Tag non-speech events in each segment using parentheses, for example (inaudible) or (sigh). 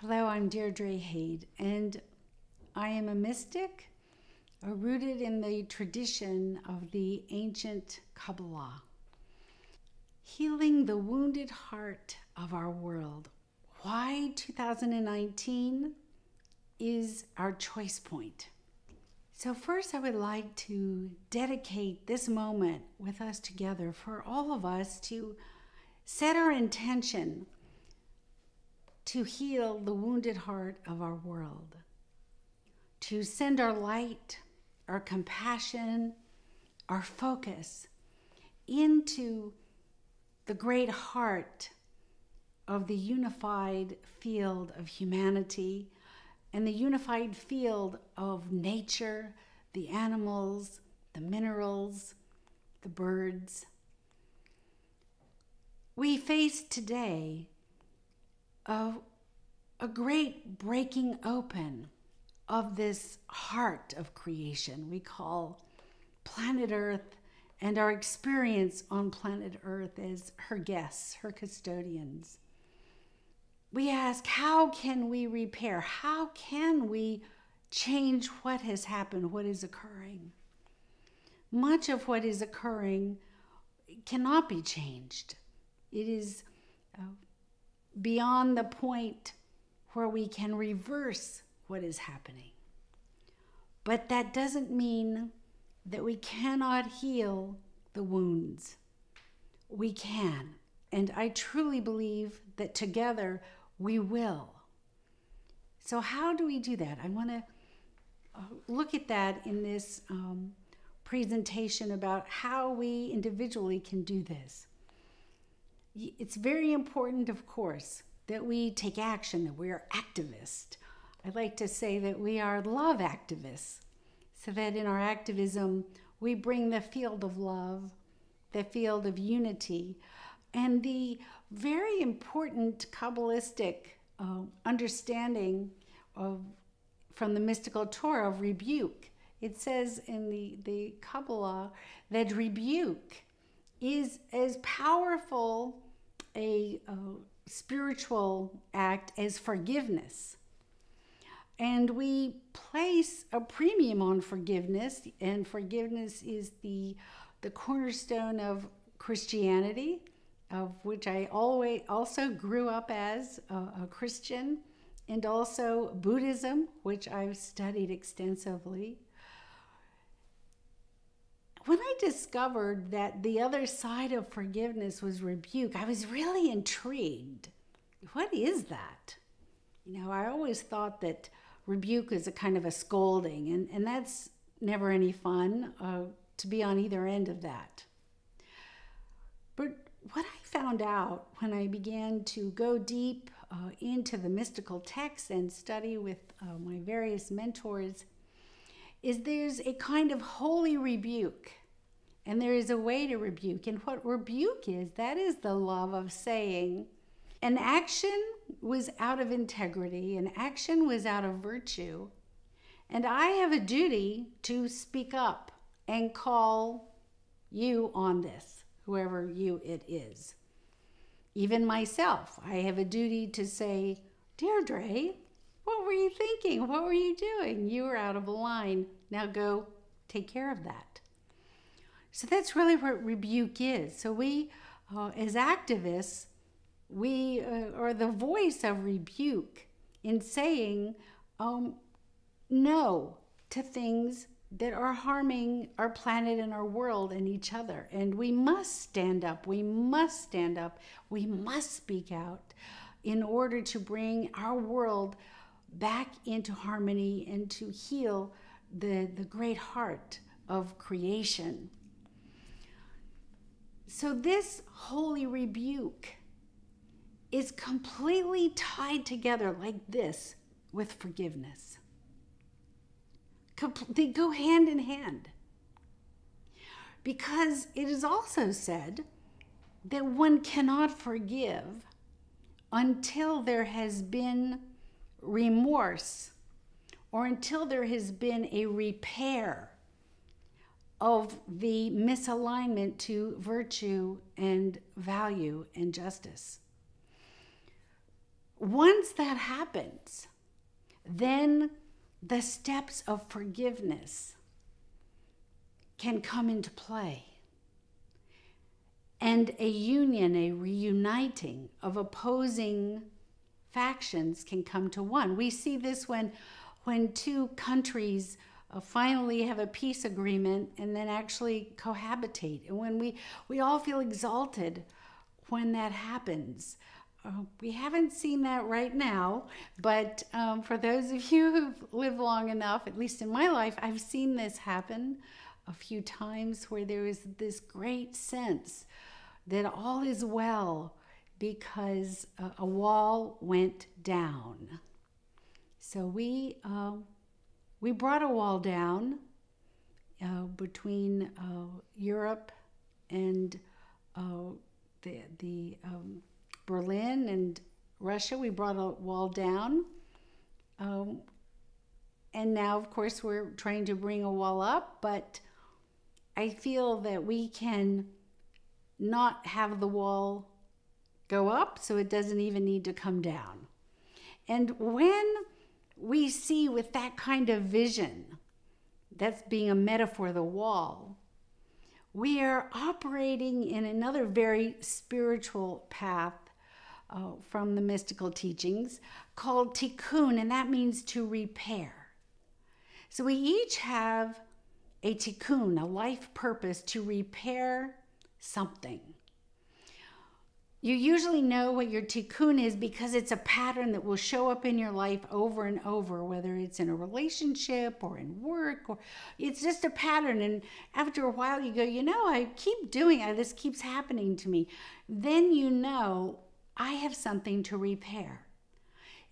Hello, I'm Deirdre Hade, and I am a mystic uh, rooted in the tradition of the ancient Kabbalah. Healing the wounded heart of our world. Why 2019 is our choice point. So, first, I would like to dedicate this moment with us together for all of us to set our intention to heal the wounded heart of our world, to send our light, our compassion, our focus into the great heart of the unified field of humanity and the unified field of nature, the animals, the minerals, the birds. We face today a, a great breaking open of this heart of creation we call planet Earth and our experience on planet Earth as her guests, her custodians. We ask, how can we repair? How can we change what has happened, what is occurring? Much of what is occurring cannot be changed. It is uh, beyond the point where we can reverse what is happening. But that doesn't mean that we cannot heal the wounds. We can. And I truly believe that together we will. So, how do we do that? I want to uh, look at that in this um, presentation about how we individually can do this it's very important, of course, that we take action, that we are activists. I like to say that we are love activists, so that in our activism, we bring the field of love, the field of unity, and the very important Kabbalistic uh, understanding of from the mystical Torah of rebuke. It says in the, the Kabbalah that rebuke is as powerful a, a spiritual act as forgiveness. And we place a premium on forgiveness, and forgiveness is the, the cornerstone of Christianity, of which I always also grew up as a, a Christian, and also Buddhism, which I've studied extensively when I discovered that the other side of forgiveness was rebuke, I was really intrigued. What is that? You know, I always thought that rebuke is a kind of a scolding, and, and that's never any fun uh, to be on either end of that. But what I found out when I began to go deep uh, into the mystical texts and study with uh, my various mentors is there's a kind of holy rebuke and there is a way to rebuke. And what rebuke is, that is the love of saying, an action was out of integrity, an action was out of virtue, and I have a duty to speak up and call you on this, whoever you it is. Even myself, I have a duty to say, Deirdre, what were you thinking? What were you doing? You were out of line. Now go take care of that. So that's really what rebuke is. So we, uh, as activists, we uh, are the voice of rebuke in saying um, no to things that are harming our planet and our world and each other. And we must stand up. We must stand up. We must speak out in order to bring our world back into harmony and to heal the, the great heart of creation. So, this holy rebuke is completely tied together like this with forgiveness. They go hand in hand. Because it is also said that one cannot forgive until there has been remorse or until there has been a repair of the misalignment to virtue and value and justice. once that happens, then the steps of forgiveness can come into play. And a union, a reuniting of opposing factions can come to one. We see this when, when two countries uh, finally have a peace agreement and then actually cohabitate. And when we, we all feel exalted when that happens. Uh, we haven't seen that right now, but um, for those of you who've lived long enough, at least in my life, I've seen this happen a few times where there is this great sense that all is well because a, a wall went down. So we uh, we brought a wall down uh, between uh, Europe and uh, the the um, Berlin and Russia. We brought a wall down. Um, and now, of course, we're trying to bring a wall up, but I feel that we can not have the wall go up so it doesn't even need to come down. And when we see with that kind of vision, that's being a metaphor, the wall, we are operating in another very spiritual path uh, from the mystical teachings called tikkun, and that means to repair. So we each have a tikkun, a life purpose to repair something. You usually know what your tikkun is because it's a pattern that will show up in your life over and over, whether it's in a relationship or in work, or it's just a pattern. And after a while, you go, you know, I keep doing it, this keeps happening to me. Then you know, I have something to repair.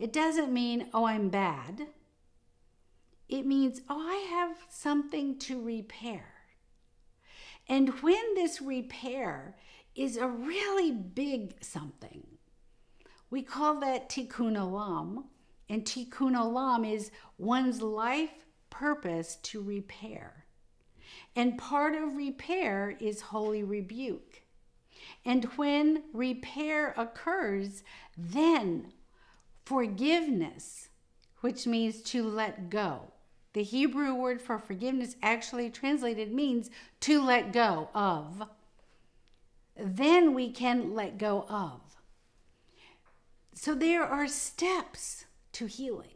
It doesn't mean, oh, I'm bad. It means, oh, I have something to repair. And when this repair is a really big something. We call that tikkun olam, and tikkun olam is one's life purpose to repair. And part of repair is holy rebuke. And when repair occurs, then forgiveness, which means to let go. The Hebrew word for forgiveness actually translated means to let go of then we can let go of. So there are steps to healing.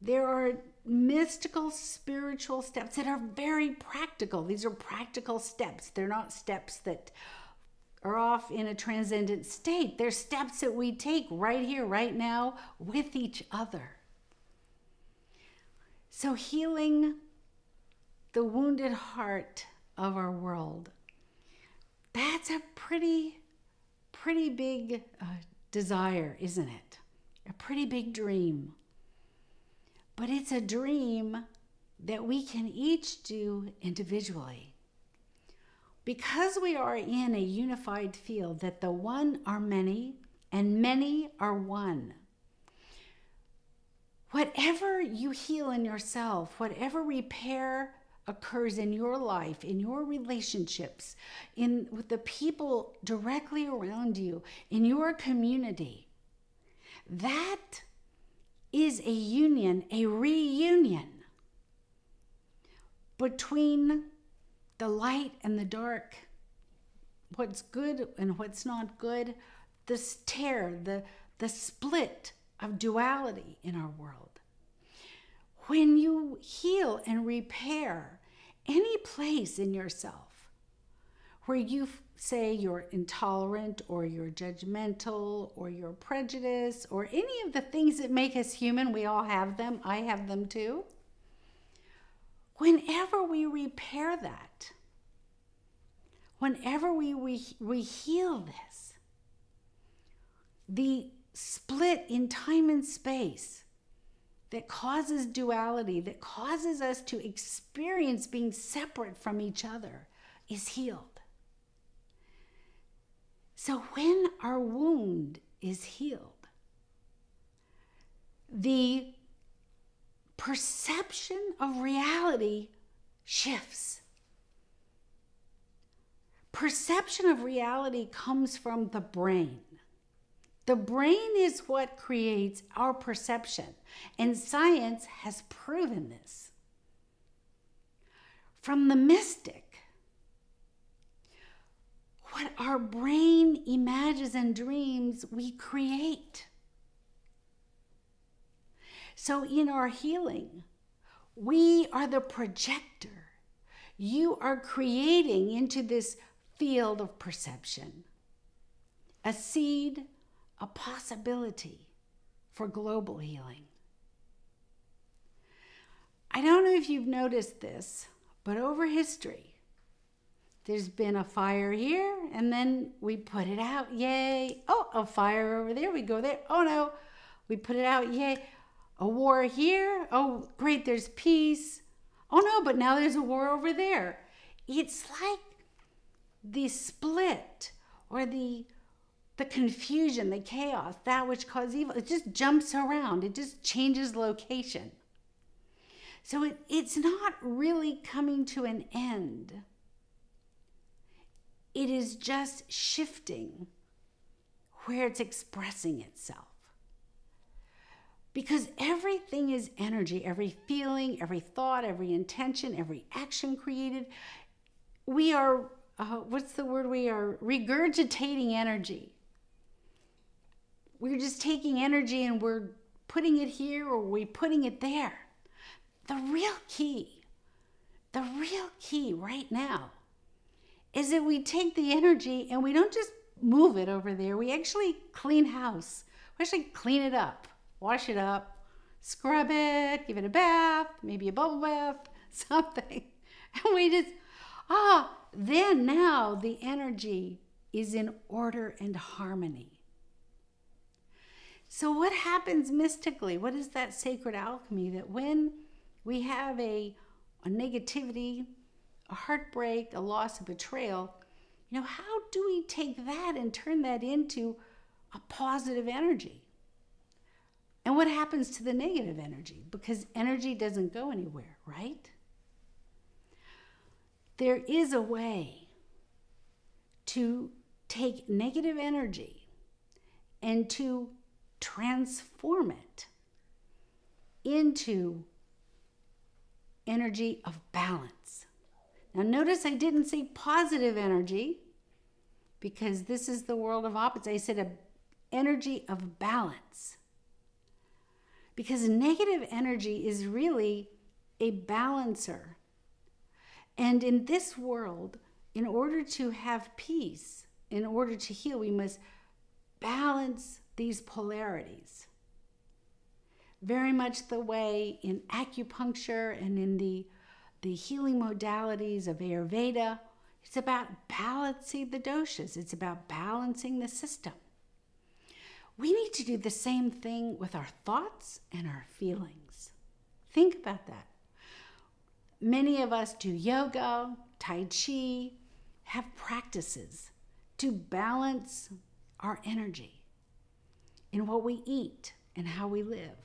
There are mystical spiritual steps that are very practical. These are practical steps. They're not steps that are off in a transcendent state. They're steps that we take right here, right now, with each other. So, healing the wounded heart of our world that's a pretty, pretty big uh, desire, isn't it? A pretty big dream. But it's a dream that we can each do individually. Because we are in a unified field, that the one are many and many are one. Whatever you heal in yourself, whatever repair occurs in your life, in your relationships, in with the people directly around you, in your community. That is a union, a reunion between the light and the dark, what's good and what's not good, the tear, the, the split of duality in our world. When you heal and repair any place in yourself where you say you're intolerant or you're judgmental or you're prejudiced or any of the things that make us human, we all have them, I have them too. Whenever we repair that, whenever we, we, we heal this, the split in time and space that causes duality, that causes us to experience being separate from each other, is healed. So when our wound is healed, the perception of reality shifts. Perception of reality comes from the brain. The brain is what creates our perception, and science has proven this. From the mystic, what our brain imagines and dreams, we create. So, in our healing, we are the projector. You are creating into this field of perception a seed, a possibility for global healing. I don't know if you've noticed this, but over history, there's been a fire here and then we put it out. Yay. Oh, a fire over there. We go there. Oh no, we put it out. Yay. A war here. Oh, great. There's peace. Oh no, but now there's a war over there. It's like the split or the the confusion, the chaos, that which causes evil. It just jumps around. It just changes location. So it, it's not really coming to an end. It is just shifting where it's expressing itself. Because everything is energy, every feeling, every thought, every intention, every action created. We are, uh, what's the word? We are regurgitating energy. We're just taking energy and we're putting it here or we're putting it there. The real key, the real key right now is that we take the energy and we don't just move it over there. We actually clean house. We actually clean it up wash it up, scrub it, give it a bath, maybe a bubble bath, (laughs) something. And we just, ah, then now the energy is in order and harmony. So, what happens mystically? What is that sacred alchemy that when we have a, a negativity, a heartbreak, a loss, a betrayal, you know, how do we take that and turn that into a positive energy? And what happens to the negative energy? Because energy doesn't go anywhere, right? There is a way to take negative energy and to transform it into energy of balance. Now, notice I didn't say positive energy because this is the world of opposites. I said a energy of balance because negative energy is really a balancer. And in this world, in order to have peace, in order to heal, we must balance these polarities. Very much the way in acupuncture and in the, the healing modalities of Ayurveda, it's about balancing the doshas, it's about balancing the system. We need to do the same thing with our thoughts and our feelings. Think about that. Many of us do yoga, Tai Chi, have practices to balance our energy in what we eat and how we live.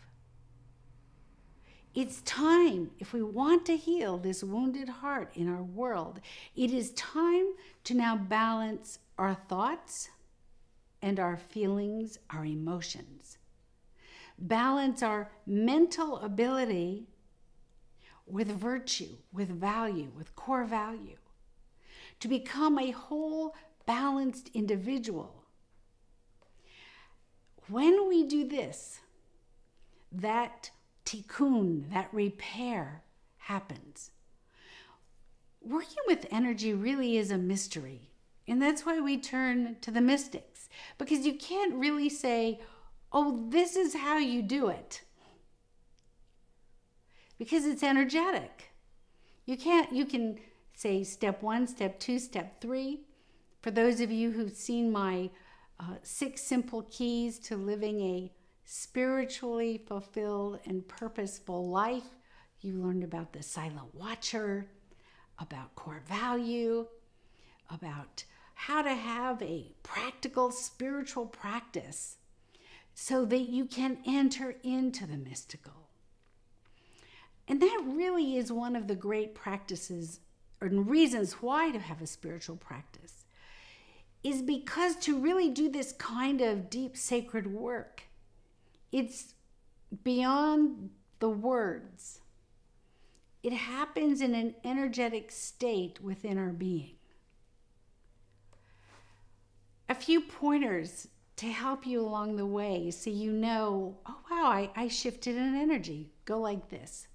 It's time, if we want to heal this wounded heart in our world, it is time to now balance our thoughts and our feelings, our emotions. Balance our mental ability with virtue, with value, with core value. To become a whole, balanced individual. When we do this, that tikkun, that repair happens. Working with energy really is a mystery. And that's why we turn to the mystics, because you can't really say, oh, this is how you do it, because it's energetic. You can't, you can say step one, step two, step three. For those of you who've seen my uh, six simple keys to living a spiritually fulfilled and purposeful life, you learned about the silent watcher, about core value, about how to have a practical spiritual practice so that you can enter into the mystical. And that really is one of the great practices and reasons why to have a spiritual practice is because to really do this kind of deep sacred work, it's beyond the words. It happens in an energetic state within our being. A few pointers to help you along the way so you know, oh, wow, I, I shifted an energy. Go like this.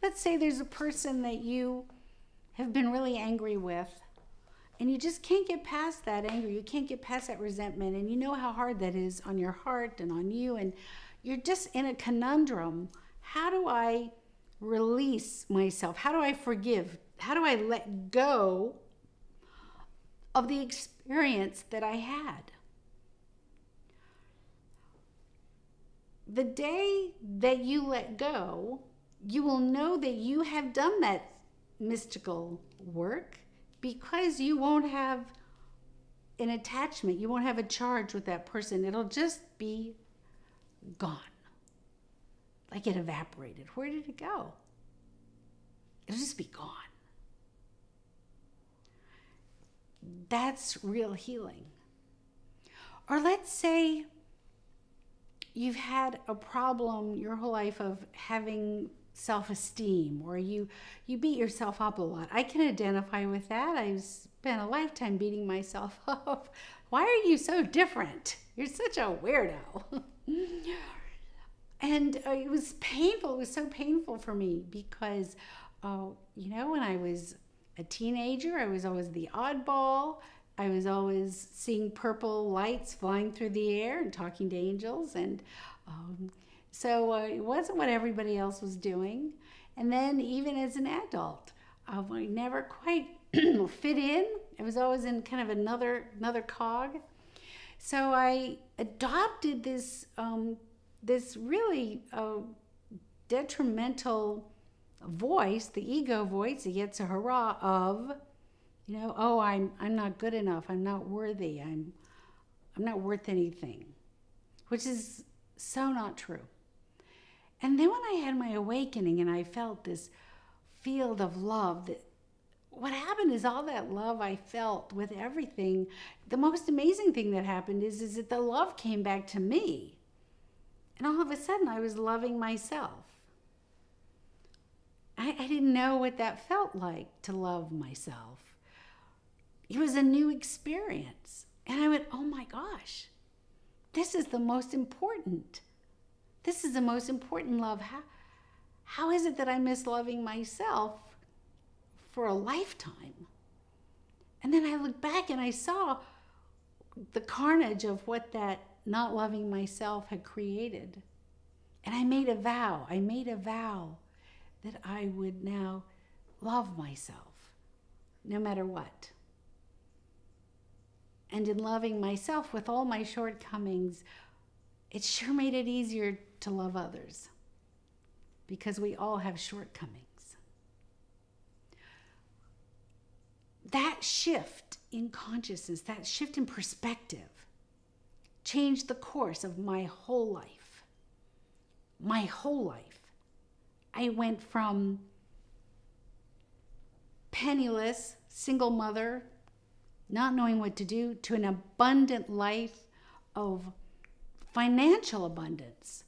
Let's say there's a person that you have been really angry with and you just can't get past that anger. You can't get past that resentment. And you know how hard that is on your heart and on you. And you're just in a conundrum. How do I release myself? How do I forgive? How do I let go of the experience that I had? The day that you let go, you will know that you have done that mystical work because you won't have an attachment, you won't have a charge with that person. It'll just be gone. Like it evaporated. Where did it go? It'll just be gone. That's real healing. Or let's say you've had a problem your whole life of having self-esteem or you you beat yourself up a lot. I can identify with that. I've spent a lifetime beating myself (laughs) up. Why are you so different? You're such a weirdo. (laughs) And uh, it was painful. It was so painful for me because uh, you know when i was a teenager i was always the oddball. I was always seeing purple lights flying through the air and talking to angels. And um, so uh, it wasn't what everybody else was doing. And then even as an adult, uh, I never quite (clears throat) fit in. I was always in kind of another another cog. So I adopted this um, this really uh, detrimental voice, the ego voice, the Yetzer Hara of, you know, oh, I'm I'm not good enough. I'm not worthy. I'm I'm not worth anything, which is so not true. And then when I had my awakening and I felt this field of love that what happened is all that love I felt with everything, the most amazing thing that happened is, is that the love came back to me. And all of a sudden I was loving myself. I, I didn't know what that felt like to love myself. It was a new experience. And I went, oh my gosh, this is the most important. This is the most important love. How, how is it that I miss loving myself for a lifetime? And then I looked back and I saw the carnage of what that not loving myself had created. And I made a vow. I made a vow that I would now love myself no matter what. And in loving myself with all my shortcomings, it sure made it easier to love others because we all have shortcomings. That shift in consciousness, that shift in perspective, changed the course of my whole life. My whole life. I went from penniless, single mother, not knowing what to do, to an abundant life of financial abundance,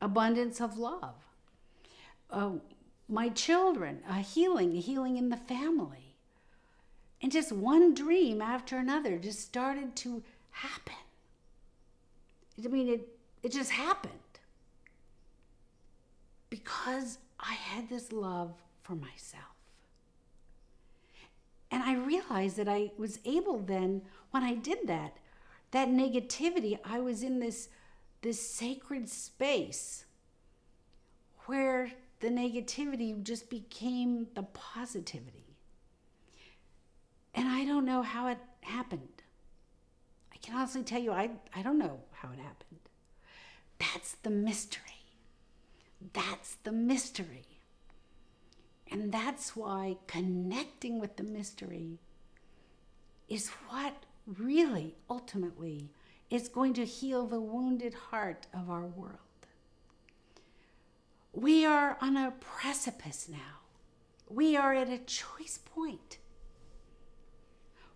abundance of love. Uh, my children, a healing, a healing in the family. And just one dream after another just started to happen. I mean, it, it just happened because I had this love for myself. And I realized that I was able then, when I did that, that negativity, I was in this this sacred space where the negativity just became the positivity. And I don't know how it happened. I can honestly tell you, I, I don't know how it happened. That's the mystery. That's the mystery. And that's why connecting with the mystery is what really ultimately is going to heal the wounded heart of our world. We are on a precipice now. We are at a choice point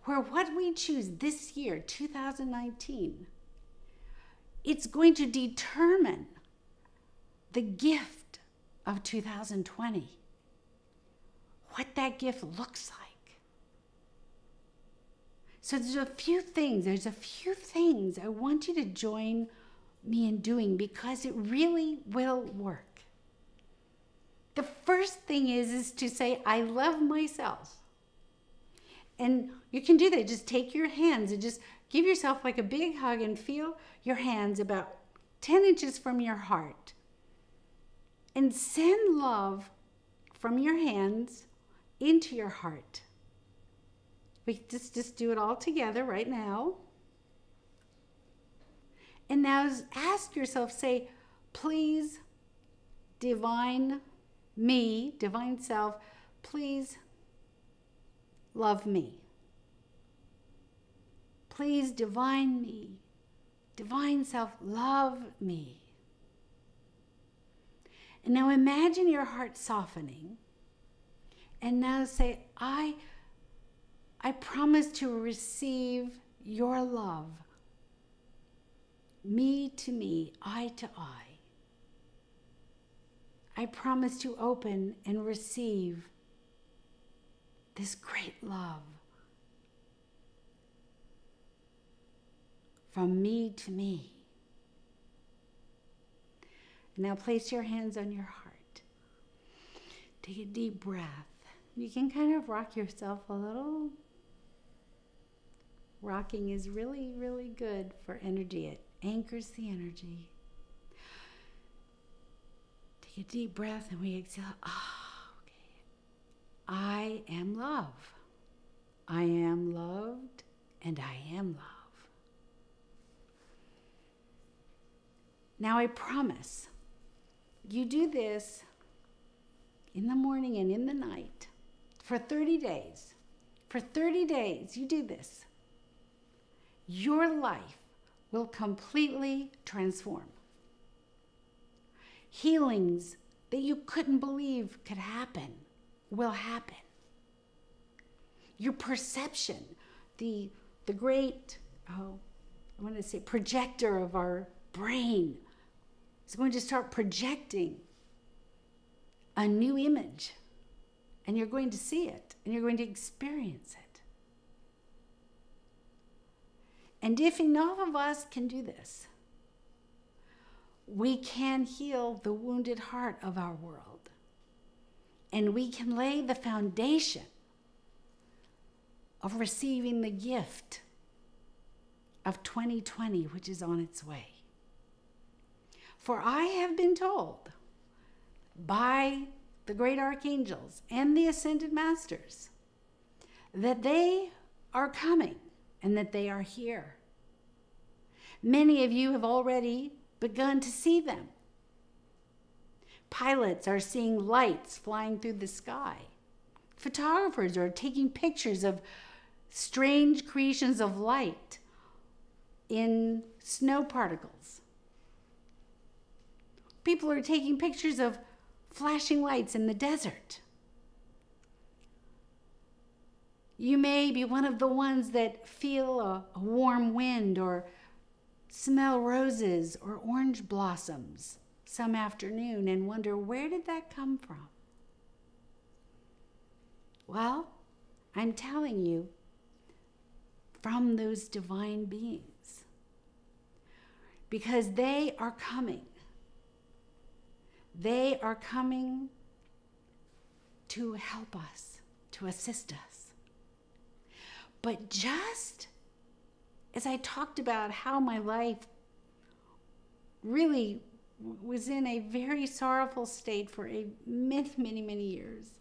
where what we choose this year, 2019, it's going to determine the gift of 2020. What that gift looks like. So there's a few things, there's a few things I want you to join me in doing because it really will work. The first thing is is to say I love myself. And you can do that. Just take your hands and just give yourself like a big hug and feel your hands about 10 inches from your heart. And send love from your hands into your heart. We just, just do it all together right now. And now ask yourself, say, please, divine me, divine self, please love me. Please, divine me, divine self, love me. And now imagine your heart softening. And now say, I, I promise to receive your love, me to me, eye to eye. I promise to open and receive this great love from me to me. Now place your hands on your heart. Take a deep breath. You can kind of rock yourself a little. Rocking is really, really good for energy. It anchors the energy. Take a deep breath and we exhale. Ah, oh, okay. I am love. I am loved and I am love. Now I promise you do this in the morning and in the night for 30 days. For 30 days, you do this. Your life will completely transform healings that you couldn't believe could happen will happen. Your perception, the, the great, oh, I want to say projector of our brain, is going to start projecting a new image. And you're going to see it and you're going to experience it. And if enough of us can do this, we can heal the wounded heart of our world. And we can lay the foundation of receiving the gift of 2020, which is on its way. For I have been told by the great archangels and the ascended masters that they are coming and that they are here. Many of you have already begun to see them. Pilots are seeing lights flying through the sky. Photographers are taking pictures of strange creations of light in snow particles. People are taking pictures of flashing lights in the desert. You may be one of the ones that feel a, warm wind or smell roses or orange blossoms some afternoon and wonder where did that come from? Well, I'm telling you, from those divine beings. Because they are coming. They are coming to help us, to assist us. But just as I talked about how my life really was in a very sorrowful state for a many, many, many years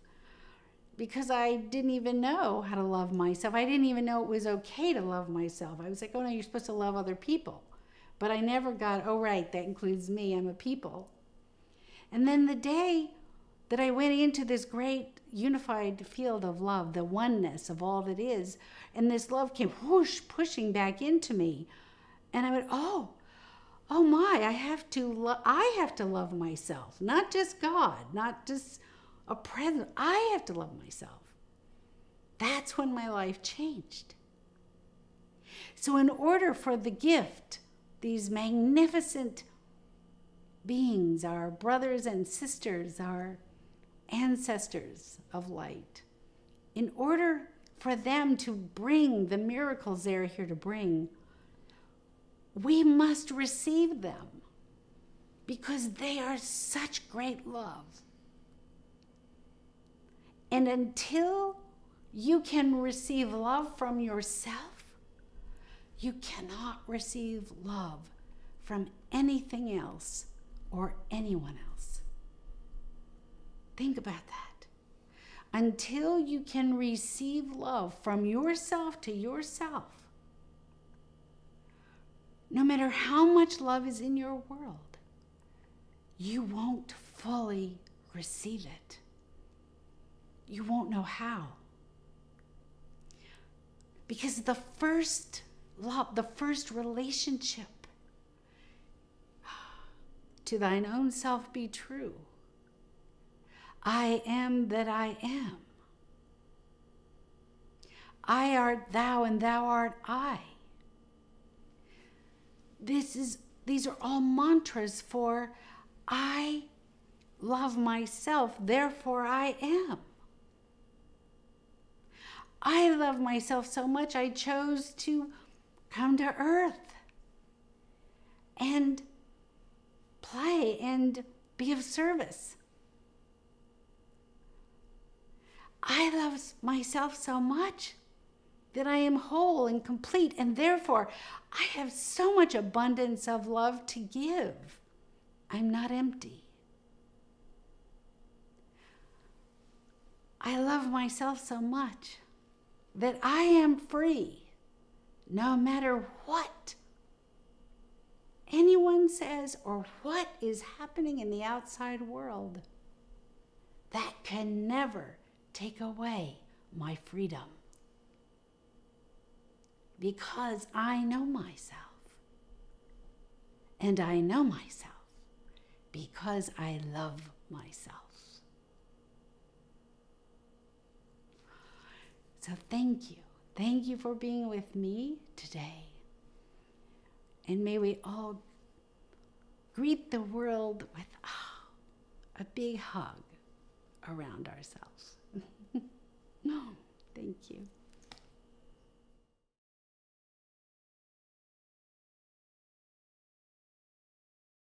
because I didn't even know how to love myself. I didn't even know it was okay to love myself. I was like, oh no, you're supposed to love other people. But I never got, oh right, that includes me, I'm a people. And then the day that I went into this great unified field of love, the oneness of all that is, and this love came whoosh, pushing back into me. And I went, oh, oh my, I have to, lo- I have to love myself, not just God, not just a present. I have to love myself. That's when my life changed. So, in order for the gift, these magnificent beings, our brothers and sisters, our ancestors of light, in order for them to bring the miracles they're here to bring, we must receive them because they are such great love. And until you can receive love from yourself, you cannot receive love from anything else or anyone else. Think about that. Until you can receive love from yourself to yourself, no matter how much love is in your world, you won't fully receive it. You won't know how. Because the first love, the first relationship to thine own self be true. I am that I am. I art thou and thou art I. This is these are all mantras for I love myself, therefore I am. I love myself so much, I chose to come to earth and play and be of service. I love myself so much that I am whole and complete, and therefore I have so much abundance of love to give. I'm not empty. I love myself so much that I am free no matter what anyone says or what is happening in the outside world. That can never take away my freedom because I know myself. And I know myself because I love myself. So thank you. Thank you for being with me today. And may we all greet the world with oh, a big hug around ourselves. No, thank you.